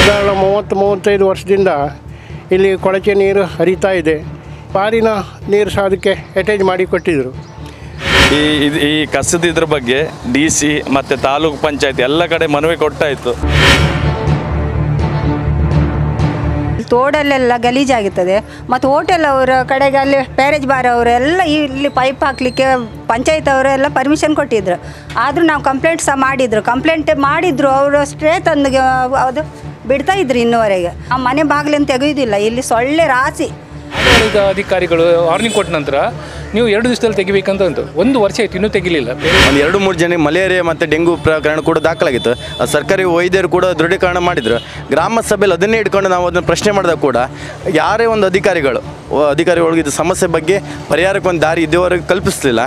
ಸಾಧಾರಣ ಮೂವತ್ತು ಮೂವತ್ತೈದು ವರ್ಷದಿಂದ ಇಲ್ಲಿ ಕೊಳಚೆ ನೀರು ಹರಿತಾ ಇದೆ. ಪಾರಿನ ನೀರು ಸಹ ಅದಕ್ಕೆ ಅಟ್ಯಾಚ್ ಮಾಡಿ ಕೊಟ್ಟಿದ್ದರು ಈ ಇದು- ಈ ಕಸದ ಇದ್ರ ಬಗ್ಗೆ ಡಿ ಸಿ ಮತ್ತು ತಾಲೂಕು ಪಂಚಾಯತ್ ಎಲ್ಲ ಕಡೆ ಮನವಿ ಕೊಟ್ಟಾಯಿತು. ತೋಡಲ್ಲೆಲ್ಲ ಗಲೀಜಾಗುತ್ತದೆ ಮತ್ತು ಹೋಟೆಲ್ ಅವರ ಕಡೆಗೆ ಅಲ್ಲಿ ಪ್ಯಾರೇಜ್ ಬಾರ್ ಅವರೆಲ್ಲ ಇಲ್ಲಿ ಪೈಪ್ ಹಾಕಲಿಕ್ಕೆ ಪಂಚಾಯತ್ ಅವರೆಲ್ಲ ಪರ್ಮಿಷನ್ ಕೊಟ್ಟಿದ್ರು. ಆದರೂ ನಾವು ಕಂಪ್ಲೇಂಟ್ ಸಹ ಮಾಡಿದ್ರು. ಕಂಪ್ಲೇಂಟ್ ಮಾಡಿದ್ರು ಅವರು ಸ್ಟ್ರೇ ತಂದು ಅದು ಬಿಡ್ತಾ ಇದ್ರು ಇನ್ನುವರೆಗೆ. ಆ ಮನೆ ಬಾಗಿಲನ್ನು ತೆಗೆಯುವುದಿಲ್ಲ ಇಲ್ಲಿ ಸೊಳ್ಳೆ ರಾಸಿ. ಆಡಳಿತ ಅಧಿಕಾರಿಗಳು ವಾರ್ನಿಂಗ್ ಕೊಟ್ಟ ನಂತರ ನೀವು ಎರಡು ದಿವಸದಲ್ಲಿ ತೆಗಿಬೇಕಂತ ಉಂಟು. ಒಂದು ವರ್ಷ ಆಯ್ತು ಇನ್ನೂ ತೆಗಿಲಿಲ್ಲ. ಒಂದು ಎರಡು ಮೂರು ಜನ ಮಲೇರಿಯಾ ಮತ್ತು ಡೆಂಗು ಪ್ರಕರಣ ಕೂಡ ದಾಖಲಾಗಿತ್ತು. ಆ ಸರ್ಕಾರಿ ವೈದ್ಯರು ಕೂಡ ದೃಢೀಕರಣ ಮಾಡಿದರು. ಗ್ರಾಮ ಸಭೆಯಲ್ಲಿ ಅದನ್ನೇ ಇಟ್ಕೊಂಡು ನಾವು ಅದನ್ನು ಪ್ರಶ್ನೆ ಮಾಡಿದಾಗ ಕೂಡ ಯಾರೇ ಒಂದು ಅಧಿಕಾರಿಗಳು ಅಧಿಕಾರಿಗಳಿಗೆ ಇದು ಸಮಸ್ಯೆ ಬಗ್ಗೆ ಪರಿಹಾರಕ್ಕೆ ಒಂದು ದಾರಿ ಇದುವರೆಗೆ ಕಲ್ಪಿಸಲಿಲ್ಲ.